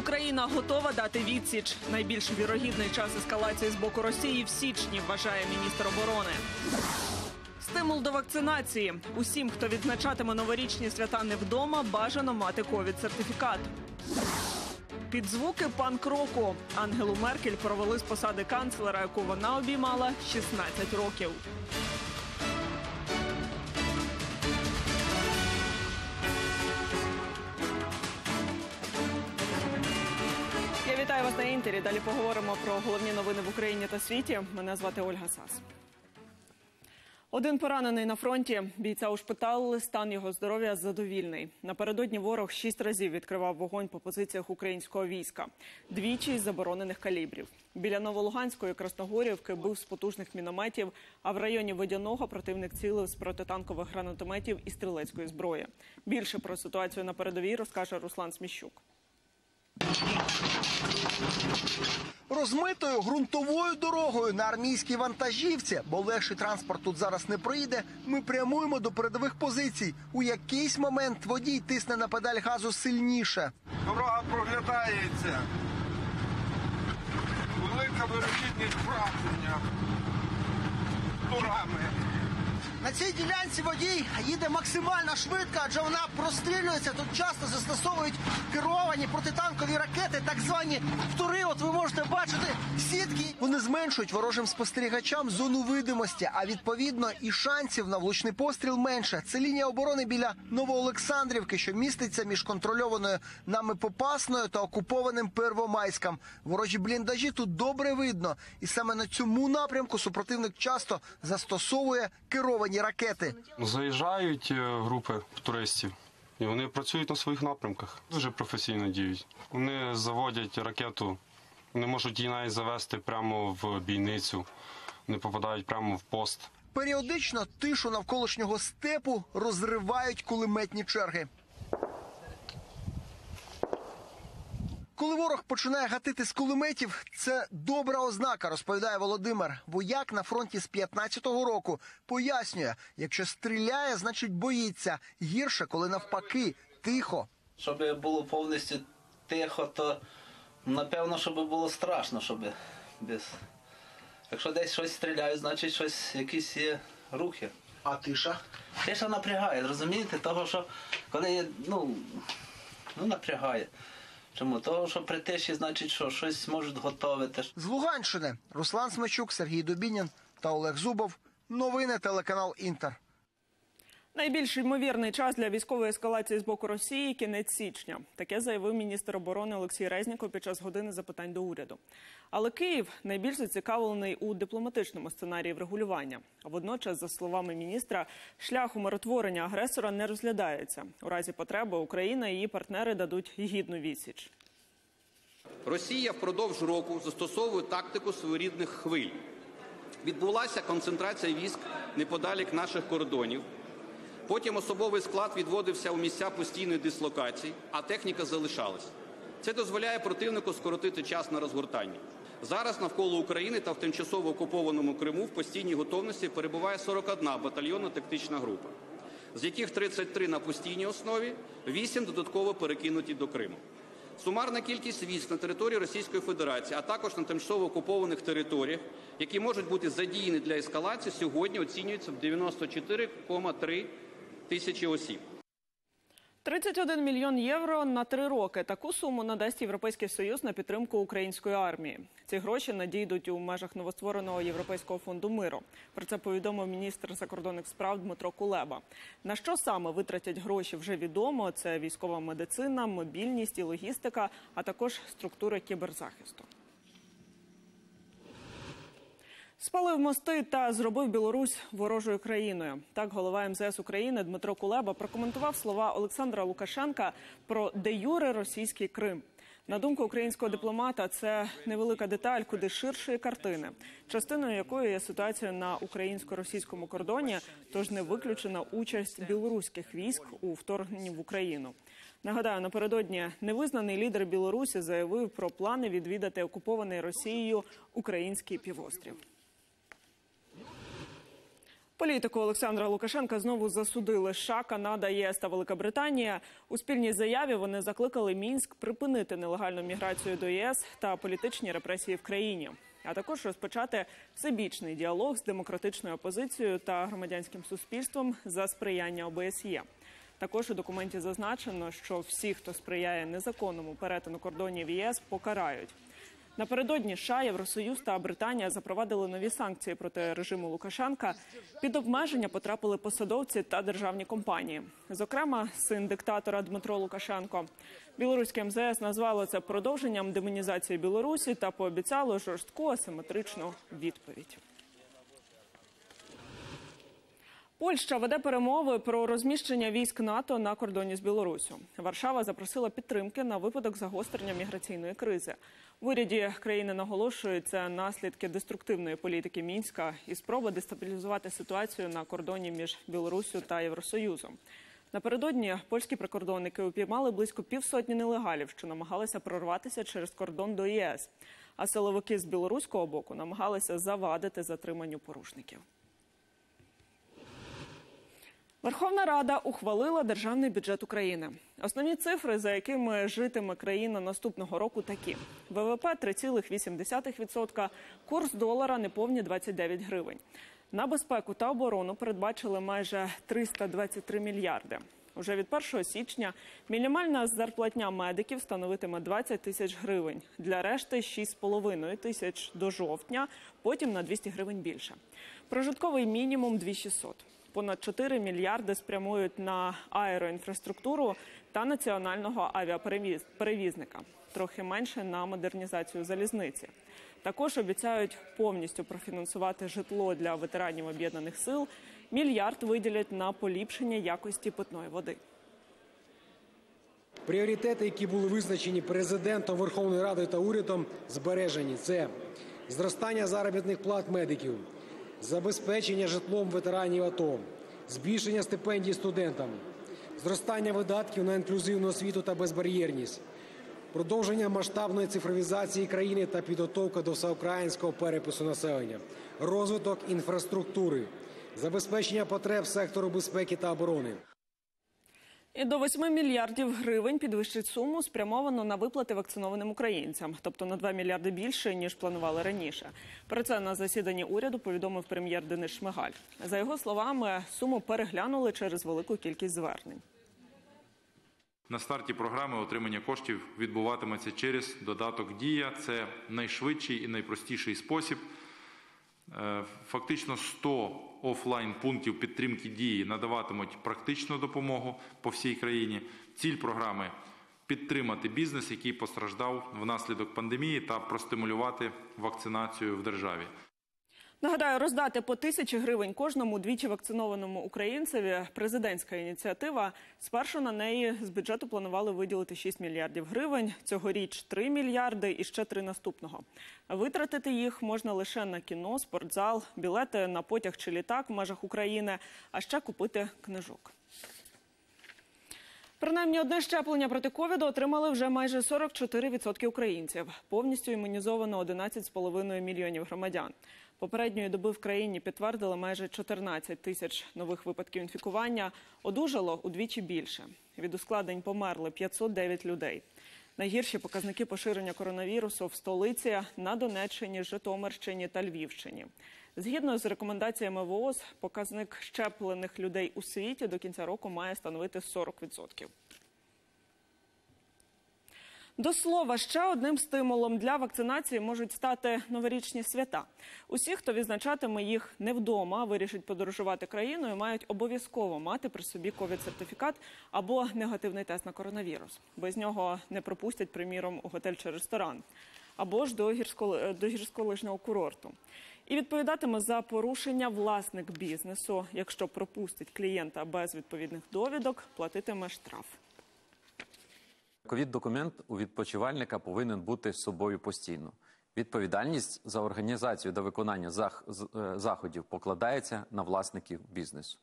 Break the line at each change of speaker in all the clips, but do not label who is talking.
Україна готова дати відсіч. Найбільш вірогідний час ескалації з боку Росії в січні, вважає міністр оборони. Стимул до вакцинації. Усім, хто відзначатиме новорічні свята не вдома, бажано мати ковід-сертифікат. Під звуки панк-року Ангелу Меркель провели з посади канцлера, яку вона обіймала 16 років. Інтері. Далі поговоримо про головні новини в Україні та світі. Мене звати Ольга Сас. Один поранений на фронті. Бійця ушпиталили, стан його здоров'я задовільний. Напередодні ворог шість разів відкривав вогонь по позиціях українського війська. Двічі із заборонених калібрів. Біля Новолуганської Красногорівки був з потужних мінометів, а в районі Водяного противник цілив з протитанкових гранатометів і стрілецької зброї. Більше про ситуацію на передовій розкаже Руслан Сміщук.
Розмитою ґрунтовою дорогою на армійській вантажівці, бо легший транспорт тут зараз не прийде. Ми прямуємо до передових позицій. У якийсь момент водій тисне на педаль газу сильніше.
Дорога проглядається. Велика вирогідність враження турами.
На цій ділянці водій їде максимально швидко, адже вона прострілюється. Тут часто застосовують керовані протитанкові ракети, так звані втори. От ви можете бачити сітки. Вони зменшують ворожим спостерігачам зону видимості, а відповідно і шансів на влучний постріл менше. Це лінія оборони біля Новоолександрівки, що міститься між контрольованою нами Попасною та окупованим Первомайськом. Ворожі бліндажі тут добре видно, і саме на цьому напрямку супротивник часто застосовує керовані ракети.
Заїжджають е, групи туристів, і вони працюють на своїх напрямках. Дуже професійно діють. Вони заводять ракету, вони можуть її навіть завести прямо в бійницю, вони попадають прямо в пост.
Періодично тишу навколишнього степу розривають кулеметні черги. Коли ворог починає гатити з кулеметів, це добра ознака, розповідає Володимир. Вояк на фронті з 15-го року пояснює, якщо стріляє, значить боїться. Гірше, коли навпаки, тихо.
Щоб було повністю тихо, то напевно, щоб було страшно, щоб без. Якщо десь щось стріляють, значить щось, якісь є рухи.
А тиша?
Тиша напрягає, розумієте? Того, що коли ну, ну напрягає. Чому? Того, що при тиші, значить, що щось можуть готувати.
З Луганщини Руслан Смачук, Сергій Дубінін та Олег Зубов. Новини телеканал Інтер.
Найбільш ймовірний час для військової ескалації з боку Росії кінець січня. Таке заявив міністр оборони Олексій Резніков під час години запитань до уряду. Але Київ найбільш зацікавлений у дипломатичному сценарії врегулювання. Водночас, за словами міністра, шлях умиротворення агресора не розглядається. У разі потреби Україна і її партнери дадуть гідну відсіч.
Росія впродовж року застосовує тактику своєрідних хвиль. Відбулася концентрація військ неподалік наших кордонів. Потім особовий склад відводився у місця постійної дислокації, а техніка залишалась. Це дозволяє противнику скоротити час на розгортання. Зараз навколо України та в тимчасово окупованому Криму в постійній готовності перебуває 41 батальйонна тактична група, з яких 33 на постійній основі, 8 додатково перекинуті до Криму. Сумарна кількість військ на території Російської Федерації, а також на тимчасово окупованих територіях, які можуть бути задіяні для ескалації, сьогодні оцінюється в 94,3 тисячі осіб.
31 мільйон євро на три роки. Таку суму надасть Європейський Союз на підтримку української армії. Ці гроші надійдуть у межах новоствореного Європейського фонду миру. Про це повідомив міністр закордонних справ Дмитро Кулеба. На що саме витратять гроші вже відомо. Це військова медицина, мобільність і логістика, а також структури кіберзахисту. Спалив мости та зробив Білорусь ворожою країною. Так голова МЗС України Дмитро Кулеба прокоментував слова Олександра Лукашенка про де юре російський Крим. На думку українського дипломата, це невелика деталь куди ширшої картини, частиною якої є ситуація на українсько-російському кордоні, тож не виключена участь білоруських військ у вторгненні в Україну. Нагадаю, напередодні невизнаний лідер Білорусі заявив про плани відвідати окупований Росією український півострів. Політику Олександра Лукашенка знову засудили США, Канада, ЄС та Велика Британія. У спільній заяві вони закликали Мінськ припинити нелегальну міграцію до ЄС та політичні репресії в країні, а також розпочати всебічний діалог з демократичною опозицією та громадянським суспільством за сприяння ОБСЄ. Також у документі зазначено, що всі, хто сприяє незаконному перетину кордонів ЄС, покарають. Напередодні США, Євросоюз та Британія запровадили нові санкції проти режиму Лукашенка. Під обмеження потрапили посадовці та державні компанії. Зокрема, син диктатора Дмитро Лукашенко. Білоруське МЗС назвало це продовженням демонізації Білорусі та пообіцяло жорстку асиметричну відповідь. Польща веде перемови про розміщення військ НАТО на кордоні з Білоруссю. Варшава запросила підтримки на випадок загострення міграційної кризи. В уряді країни наголошують, це наслідки деструктивної політики мінська і спроба дестабілізувати ситуацію на кордоні між Білоруссю та Євросоюзом. Напередодні польські прикордонники упіймали близько півсотні нелегалів, що намагалися прорватися через кордон до ЄС. А силовики з білоруського боку намагалися завадити затриманню порушників. Верховна Рада ухвалила державний бюджет України. Основні цифри, за якими житиме країна наступного року, такі: ВВП 3,8%, курс долара неповні 29 гривень. На безпеку та оборону передбачили майже 323 мільярди. Уже від 1 січня мінімальна зарплатня медиків становитиме 20 тисяч гривень. Для решти 6,5 тисяч до жовтня, потім на 200 гривень більше. Прожитковий мінімум 2600. Понад 4 мільярди спрямують на аероінфраструктуру та національного авіаперевізника. Трохи менше на модернізацію залізниці. Також обіцяють повністю профінансувати житло для ветеранів об'єднаних сил. Мільярд виділять на поліпшення якості питної води.
Пріоритети, які були визначені президентом, Верховною Радою та урядом, збережені. Це зростання заробітних плат медиків, забезпечення житлом ветеранів АТО, збільшення стипендій студентам, зростання видатків на інклюзивну освіту та безбар'єрність, продовження масштабної цифровізації країни та підготовка до всеукраїнського перепису населення, розвиток інфраструктури, забезпечення потреб сектору безпеки та оборони.
І до 8 мільярдів гривень підвищить суму, спрямовану на виплати вакцинованим українцям, тобто на 2 мільярди більше ніж планували раніше. Про це на засіданні уряду повідомив прем'єр Денис Шмигаль. За його словами, суму переглянули через велику кількість звернень.
На старті програми отримання коштів відбуватиметься через додаток Дія. Це найшвидший і найпростіший спосіб. Е, Фактично 100 офлайн пунктів підтримки дії надаватимуть практичну допомогу по всій країні. Ціль програми підтримати бізнес, який постраждав внаслідок пандемії, та простимулювати вакцинацію в державі.
Нагадаю, роздати по тисячі гривень кожному двічі вакцинованому українцеві президентська ініціатива. Спершу на неї з бюджету планували виділити 6 мільярдів гривень. Цьогоріч 3 мільярди і ще 3 наступного. Витратити їх можна лише на кіно, спортзал, білети на потяг чи літак в межах України, а ще купити книжок. Принаймні одне щеплення проти ковіду отримали вже майже 44% українців. Повністю імунізовано 11,5 мільйонів громадян. Попередньої доби в країні підтвердили майже 14 тисяч нових випадків інфікування. Одужало удвічі більше. Від ускладнень померли 509 людей. Найгірші показники поширення коронавірусу в столиці на Донеччині, Житомирщині та Львівщині. Згідно з рекомендаціями ВООЗ, показник щеплених людей у світі до кінця року має становити 40%. До слова, ще одним стимулом для вакцинації можуть стати новорічні свята. Усі, хто відзначатиме їх не вдома, вирішить подорожувати країною, мають обов'язково мати при собі ковід-сертифікат або негативний тест на коронавірус. Без нього не пропустять, приміром, у готель чи ресторан, або ж до гірсько- гірськолижного курорту. І відповідатиме за порушення власник бізнесу. Якщо пропустить клієнта без відповідних довідок, платитиме штраф.
Ковід-документ у відпочивальника повинен бути з собою постійно. Відповідальність за організацію та виконання е, заходів покладається на власників бізнесу.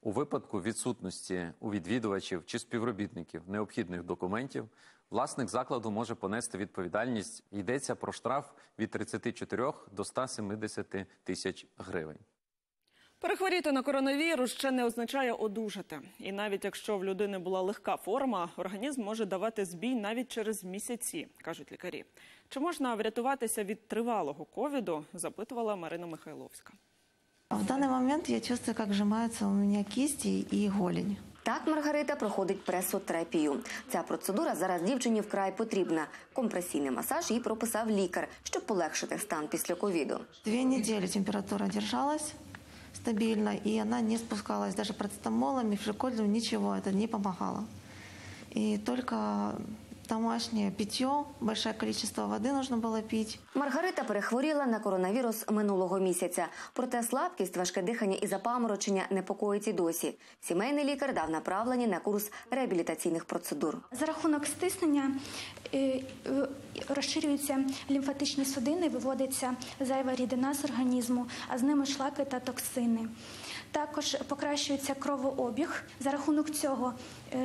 У випадку відсутності у відвідувачів чи співробітників необхідних документів, власник закладу може понести відповідальність. Йдеться про штраф від 34 до 170 тисяч гривень.
Перехворіти на коронавірус ще не означає одужати. І навіть якщо в людини була легка форма, організм може давати збій навіть через місяці, кажуть лікарі. Чи можна врятуватися від тривалого ковіду? Запитувала Марина Михайловська.
В данный момент я чувствую, как сжимаются у меня кисти и голень.
Так Маргарита проходить пресотерапію. Ця процедура зараз дівчині вкрай потрібна. Компресійний масаж їй прописав лікар, щоб полегшити стан після ковіду.
Две недели температура держалась стабильно, и она не спускалась даже процетамолом, флюкольдом, ничего, это не помогало. И только домашнее питье, большое количество воды нужно было пить.
Маргарита перехворіла на коронавірус минулого місяця. Проте слабкість, важке дихання і запаморочення непокоїть і досі. Сімейний лікар дав направлення на курс реабілітаційних процедур.
За рахунок стиснення е, розширюються лімфатичні судини, виводиться зайва рідина з організму, а з ними шлаки та токсини. Також покращується кровообіг. За рахунок цього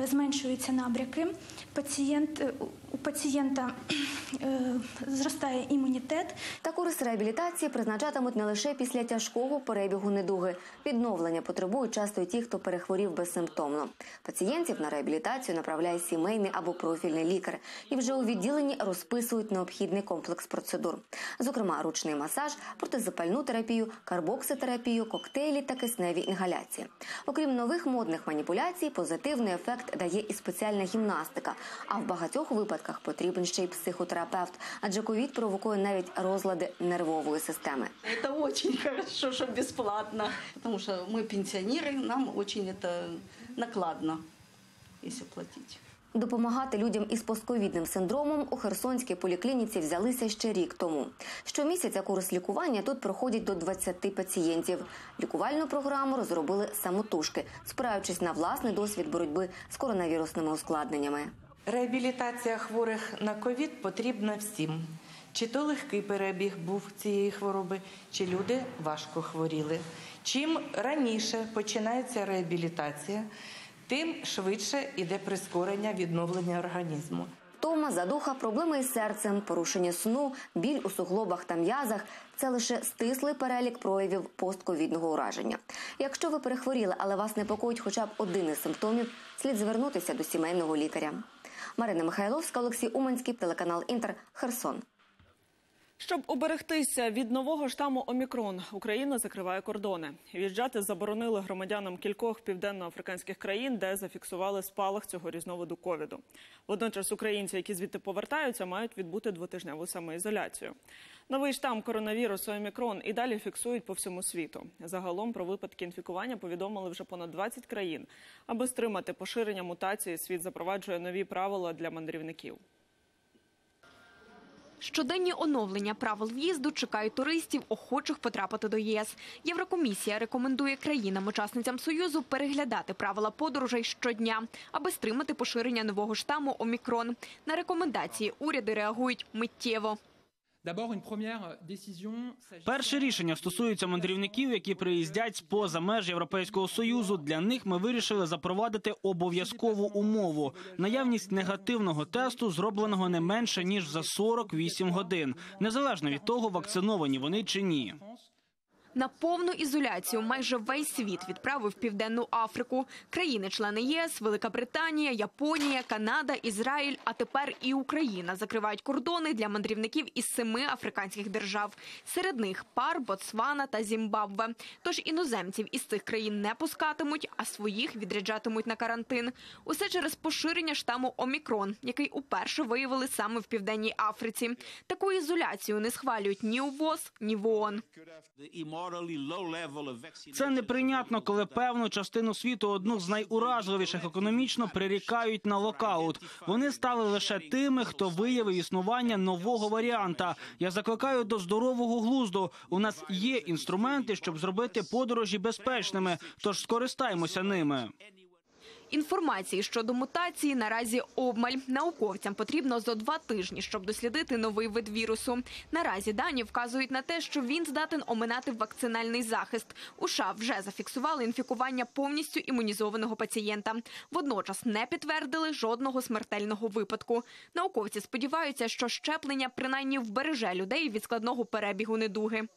зменшуються набряки. Пацієнт, е, у пацієнта е, зростає імунітет.
Та курс реабілітації призначатимуть не лише після тяжкого перебігу недуги. Відновлення потребують часто й ті, хто перехворів безсимптомно. Пацієнтів на реабілітацію направляє сімейний або профільний лікар, і вже у відділенні розписують необхідний комплекс процедур, зокрема ручний масаж, протизапальну терапію, карбокситерапію, коктейлі та кисневі інгаляції. Окрім нових модних маніпуляцій, позитивний ефект дає і спеціальна гімнастика. А в багатьох випадках потрібен ще й психотерапевт, адже ковід провокує навіть розлади нервової системи.
Это очень хорошо, что бесплатно, потому что мы пенсионеры, нам очень это накладно, если платить.
Допомагати людям із постковідним синдромом у Херсонській поліклініці взялися ще рік тому. Щомісяця курс лікування тут проходять до 20 пацієнтів. Лікувальну програму розробили самотужки, спираючись на власний досвід боротьби з коронавірусними ускладненнями.
Реабілітація хворих на ковід потрібна всім. Чи то легкий перебіг був цієї хвороби, чи люди важко хворіли. Чим раніше починається реабілітація, тим швидше іде прискорення відновлення організму.
Втома, задуха, проблеми із серцем, порушення сну, біль у суглобах та м'язах це лише стислий перелік проявів постковідного ураження. Якщо ви перехворіли, але вас непокоїть хоча б один із симптомів, слід звернутися до сімейного лікаря. Марина Михайловська, Олексій Уманський, телеканал Інтер, Херсон.
Щоб уберегтися від нового штаму Омікрон, Україна закриває кордони. В'їжджати заборонили громадянам кількох південноафриканських країн, де зафіксували спалах цього різновиду ковіду. Водночас українці, які звідти повертаються, мають відбути двотижневу самоізоляцію. Новий штам коронавірусу Омікрон і далі фіксують по всьому світу. Загалом про випадки інфікування повідомили вже понад 20 країн. Аби стримати поширення мутації, світ запроваджує нові правила для мандрівників.
Щоденні оновлення правил в'їзду чекають туристів, охочих потрапити до ЄС. Єврокомісія рекомендує країнам-учасницям Союзу переглядати правила подорожей щодня, аби стримати поширення нового штаму Омікрон. На рекомендації уряди реагують миттєво.
Перше рішення стосується мандрівників, які приїздять з поза меж Європейського союзу. Для них ми вирішили запровадити обов'язкову умову наявність негативного тесту, зробленого не менше ніж за 48 годин, незалежно від того, вакциновані вони чи ні.
На повну ізоляцію майже весь світ відправив Південну Африку. Країни-члени ЄС, Велика Британія, Японія, Канада, Ізраїль, а тепер і Україна закривають кордони для мандрівників із семи африканських держав. Серед них пар, Ботсвана та Зімбабве. Тож іноземців із цих країн не пускатимуть, а своїх відряджатимуть на карантин. Усе через поширення штаму Омікрон, який уперше виявили саме в Південній Африці. Таку ізоляцію не схвалюють ні у ВОЗ, ні в ООН.
Це неприйнятно, коли певну частину світу, одну з найуразливіших економічно, прирікають на локаут. Вони стали лише тими, хто виявив існування нового варіанта. Я закликаю до здорового глузду. У нас є інструменти, щоб зробити подорожі безпечними. Тож скористаймося ними.
Інформації щодо мутації наразі обмаль. Науковцям потрібно зо два тижні, щоб дослідити новий вид вірусу. Наразі дані вказують на те, що він здатен оминати вакцинальний захист. У США вже зафіксували інфікування повністю імунізованого пацієнта. Водночас не підтвердили жодного смертельного випадку. Науковці сподіваються, що щеплення принаймні вбереже людей від складного перебігу недуги.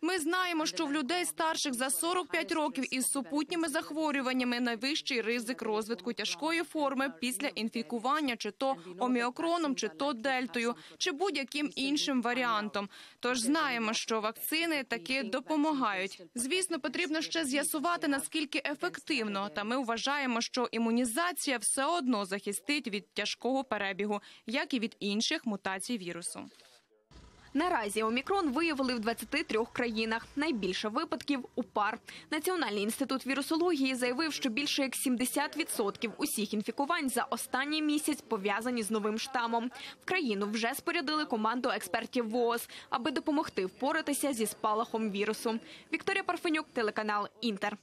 Ми знаємо, що в людей старших за 45 років із супутніми захворюваннями найвищий ризик розвитку тяжкої форми після інфікування, чи то оміокроном, чи то дельтою, чи будь-яким іншим варіантом. Тож знаємо, що вакцини таки допомагають. Звісно, потрібно ще з'ясувати наскільки ефективно. Та ми вважаємо, що імунізація все одно захистить від тяжкого перебігу, як і від інших мутацій вірусу.
Наразі омікрон виявили в 23 країнах. Найбільше випадків у пар. Національний інститут вірусології заявив, що більше як 70% усіх інфікувань за останній місяць пов'язані з новим штамом. В країну вже спорядили команду експертів ВООЗ, аби допомогти впоратися зі спалахом вірусу. Вікторія Парфенюк, телеканал Інтер.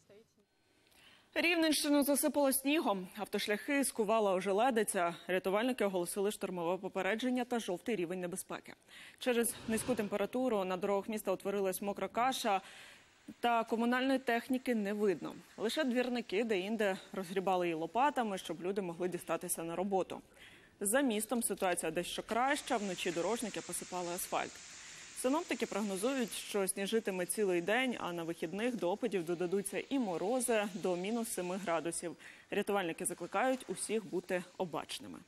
Рівненщину засипало снігом. Автошляхи скувала ожеледиця. Рятувальники оголосили штормове попередження та жовтий рівень небезпеки. Через низьку температуру на дорогах міста утворилась мокра каша. Та комунальної техніки не видно. Лише двірники де-інде розгрібали її лопатами, щоб люди могли дістатися на роботу. За містом ситуація дещо краща. Вночі дорожники посипали асфальт. Синоптики прогнозують, що сніжитиме цілий день, а на вихідних до опадів додадуться і морози до мінус 7 градусів. Рятувальники закликають усіх бути обачними.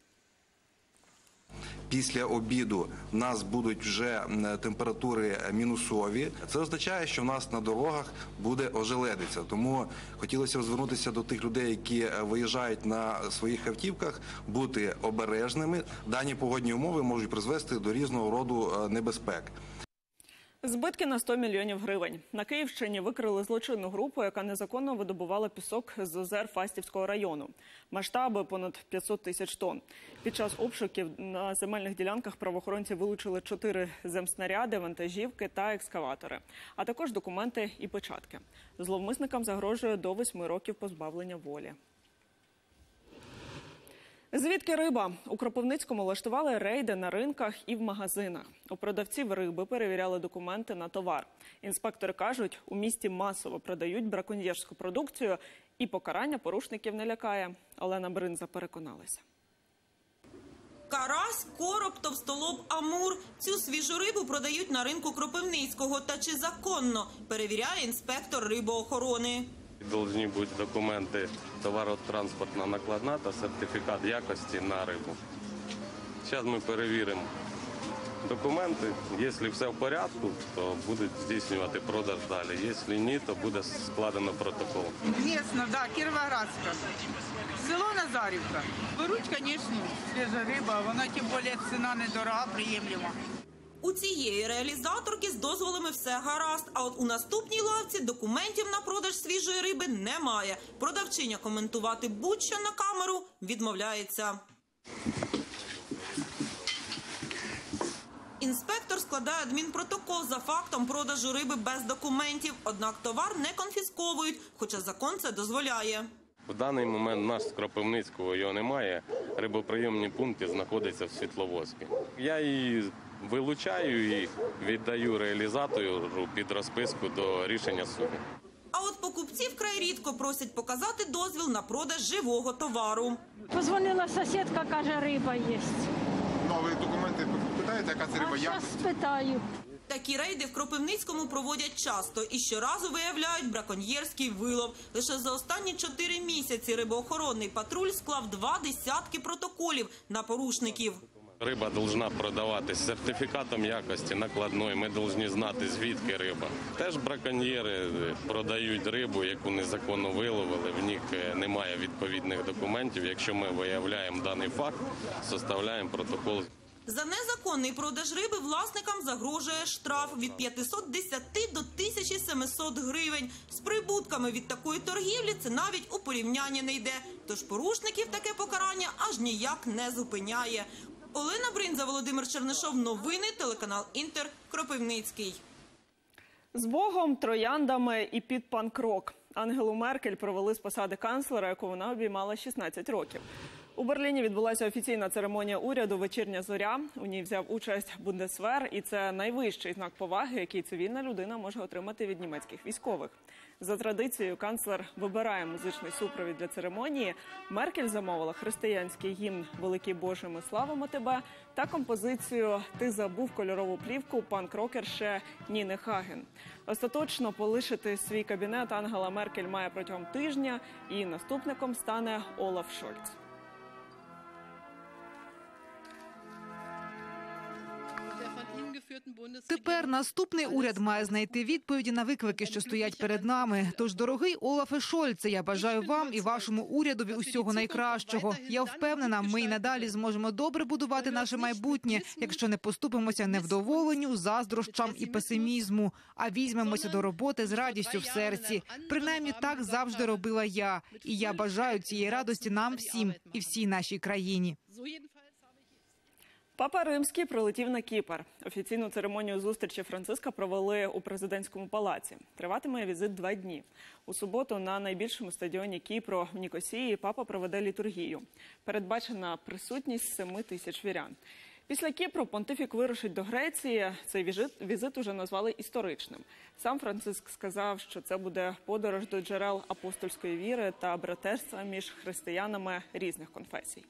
Після обіду в нас будуть вже температури мінусові. Це означає, що в нас на дорогах буде ожеледиця. Тому хотілося звернутися до тих людей, які е, виїжджають на своїх автівках, бути обережними. Дані погодні умови можуть призвести до різного роду е, небезпек.
Збитки на 100 мільйонів гривень. На Київщині викрили злочинну групу, яка незаконно видобувала пісок з озер Фастівського району. Масштаби понад 500 тисяч тонн. Під час обшуків на земельних ділянках правоохоронці вилучили чотири земснаряди, вантажівки та екскаватори, а також документи і печатки. Зловмисникам загрожує до восьми років позбавлення волі. Звідки риба у Кропивницькому влаштували рейди на ринках і в магазинах. У продавців риби перевіряли документи на товар. Інспектори кажуть, у місті масово продають браконьєрську продукцію, і покарання порушників не лякає. Олена Бринза переконалася.
Карась, короб, товстолоб, амур. Цю свіжу рибу продають на ринку Кропивницького. Та чи законно? Перевіряє інспектор рибоохорони.
Должні бути документи товаротранспортна накладна та сертифікат якості на рибу. Зараз ми перевіримо документи. Якщо все в порядку, то будуть здійснювати продаж далі. Якщо ні, то буде складено протокол.
Ясно, да, Кіровоградська. Село Назарівка. Беруть, звісно, свіжа риба, вона тим більше ціна недорога, приємлива.
У цієї реалізаторки з дозволами все гаразд. А от у наступній лавці документів на продаж свіжої риби немає. Продавчиня коментувати будь-що на камеру відмовляється. Інспектор складає адмінпротокол за фактом продажу риби без документів. Однак товар не конфісковують, хоча закон це дозволяє.
В даний момент у нас з Кропивницького його немає. Рибоприйомні пункти знаходяться в Світловодську. Я її вилучаю і віддаю реалізатору під розписку до рішення суду.
А от покупці вкрай рідко просять показати дозвіл на продаж живого товару.
Позвонила сусідка, каже, риба є.
Ну, а ви документи питаєте, яка це риба?
А зараз спитаю.
Такі рейди в Кропивницькому проводять часто і щоразу виявляють браконьєрський вилов. Лише за останні чотири місяці рибоохоронний патруль склав два десятки протоколів на порушників.
Риба повинна продаватись сертифікатом якості накладної. Ми повинні знати, звідки риба. Теж браконьєри продають рибу, яку незаконно виловили. В них е, немає відповідних документів. Якщо ми виявляємо даний факт, составляємо протокол.
За незаконний продаж риби власникам загрожує штраф від 510 до 1700 гривень. З прибутками від такої торгівлі це навіть у порівнянні не йде. Тож порушників таке покарання аж ніяк не зупиняє. Олена Бринза, Володимир Чернишов. Новини телеканал Інтер. Кропивницький.
З Богом, трояндами і під панкрок. Ангелу Меркель провели з посади канцлера, яку вона обіймала 16 років. У Берліні відбулася офіційна церемонія уряду Вечірня зоря. У ній взяв участь Бундесвер, і це найвищий знак поваги, який цивільна людина може отримати від німецьких військових. За традицією, канцлер вибирає музичний супровід для церемонії. Меркель замовила християнський гімн Великий Боже, ми славимо тебе та композицію Ти забув кольорову плівку панк рокерше Ніни Хаген. Остаточно полишити свій кабінет Ангела Меркель має протягом тижня, і наступником стане Олаф Шольц.
Тепер наступний уряд має знайти відповіді на виклики, що стоять перед нами. Тож, дорогий Олафе Шольце, я бажаю вам і вашому урядові усього найкращого. Я впевнена, ми й надалі зможемо добре будувати наше майбутнє, якщо не поступимося невдоволенню, заздрощам і песимізму, а візьмемося до роботи з радістю в серці. Принаймні так завжди робила я, і я бажаю цієї радості нам всім і всій нашій країні.
Папа Римський прилетів на Кіпр. Офіційну церемонію зустрічі Франциска провели у президентському палаці. Триватиме візит два дні. У суботу на найбільшому стадіоні Кіпру в Нікосії папа проведе літургію. Передбачена присутність семи тисяч вірян. Після Кіпру понтифік вирушить до Греції. Цей візит, візит уже назвали історичним. Сам Франциск сказав, що це буде подорож до джерел апостольської віри та братерства між християнами різних конфесій.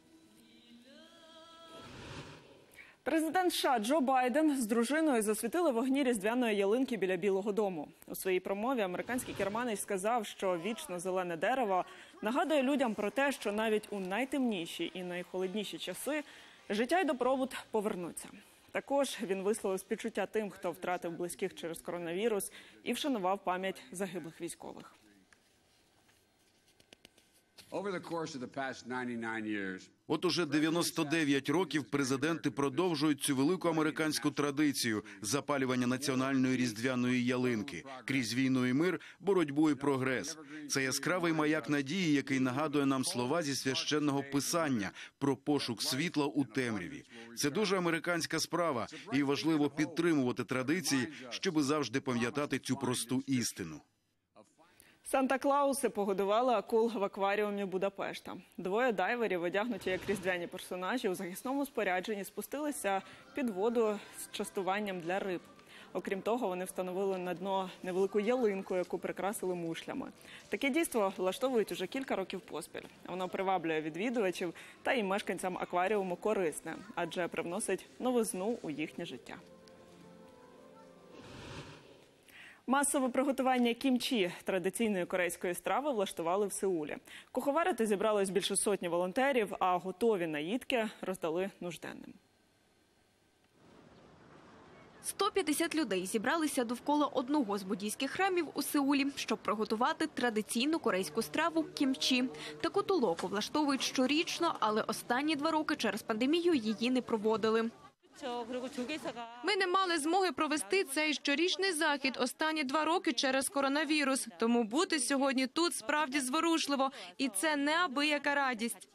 Президент США Джо Байден з дружиною засвітили вогні різдвяної ялинки біля Білого Дому. У своїй промові американський керманець сказав, що вічно зелене дерево нагадує людям про те, що навіть у найтемніші і найхолодніші часи життя й добробут повернуться. Також він висловив співчуття тим, хто втратив близьких через коронавірус, і вшанував пам'ять загиблих військових.
От уже 99 років президенти продовжують цю велику американську традицію запалювання національної різдвяної ялинки крізь війну і мир, боротьбу і прогрес. Це яскравий маяк надії, який нагадує нам слова зі священного писання про пошук світла у темряві. Це дуже американська справа, і важливо підтримувати традиції, щоби завжди пам'ятати цю просту істину.
Санта-Клауси погодували акул в акваріумі Будапешта. Двоє дайверів, одягнуті як різдвяні персонажі, у захисному спорядженні спустилися під воду з частуванням для риб. Окрім того, вони встановили на дно невелику ялинку, яку прикрасили мушлями. Таке дійство влаштовують уже кілька років поспіль. Воно приваблює відвідувачів та і мешканцям акваріуму корисне, адже привносить новизну у їхнє життя. Масове приготування кімчі традиційної корейської страви влаштували в Сеулі. Куховарити зібралось більше сотні волонтерів, а готові наїдки роздали нужденним.
150 людей зібралися довкола одного з буддійських храмів у Сеулі, щоб приготувати традиційну корейську страву кімчі. Таку толоку влаштовують щорічно, але останні два роки через пандемію її не проводили.
Ми не мали змоги провести цей щорічний захід останні два роки через коронавірус. Тому бути сьогодні тут справді зворушливо, і це неабияка радість.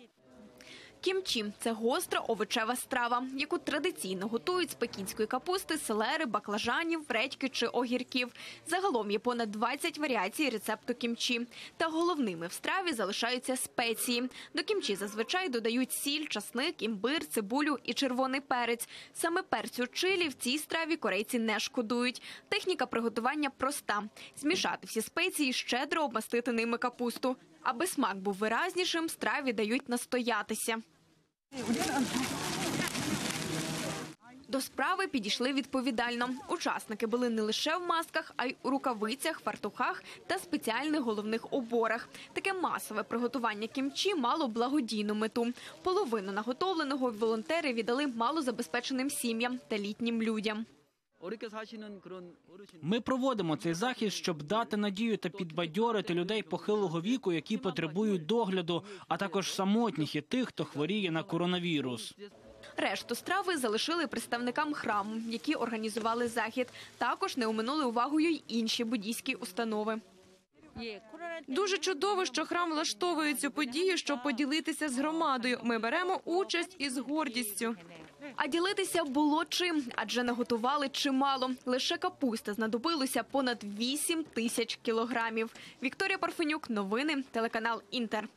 Кімчі це гостра овочева страва, яку традиційно готують з пекінської капусти, селери, баклажанів, редьки чи огірків. Загалом є понад 20 варіацій рецепту кімчі. Та головними в страві залишаються спеції. До кімчі зазвичай додають сіль, часник, імбир, цибулю і червоний перець. Саме перцю чилі в цій страві корейці не шкодують. Техніка приготування проста: змішати всі спеції, щедро обмастити ними капусту. Аби смак був виразнішим, страві дають настоятися. До справи підійшли відповідально. Учасники були не лише в масках, а й у рукавицях, фартухах та спеціальних головних оборах. Таке масове приготування кімчі мало благодійну мету. Половину наготовленого волонтери віддали малозабезпеченим сім'ям та літнім людям.
Ми проводимо цей захід, щоб дати надію та підбадьорити людей похилого віку, які потребують догляду, а також самотніх і тих, хто хворіє на коронавірус.
Решту страви залишили представникам храму, які організували захід. Також не оминули увагою й інші буддійські установи.
Дуже чудово, що храм влаштовує цю подію, щоб поділитися з громадою. Ми беремо участь із гордістю.
А ділитися було чим, адже наготували чимало. Лише капуста знадобилося понад 8 тисяч кілограмів. Вікторія Парфенюк, новини, телеканал Інтер.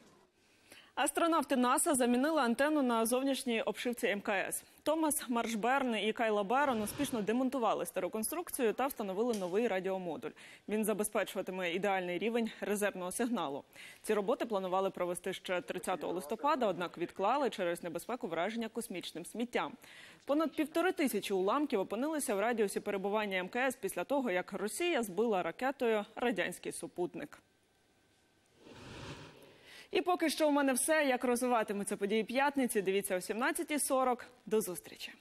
Астронавти НАСА замінили антенну на зовнішній обшивці МКС. Томас Маршберн і Кайла Барон успішно демонтували стару конструкцію та встановили новий радіомодуль. Він забезпечуватиме ідеальний рівень резервного сигналу. Ці роботи планували провести ще 30 листопада, однак відклали через небезпеку враження космічним сміттям. Понад півтори тисячі уламків опинилися в радіусі перебування МКС після того, як Росія збила ракетою радянський супутник. І поки що у мене все. Як розвиватимуться події п'ятниці? Дивіться о 17.40. До зустрічі.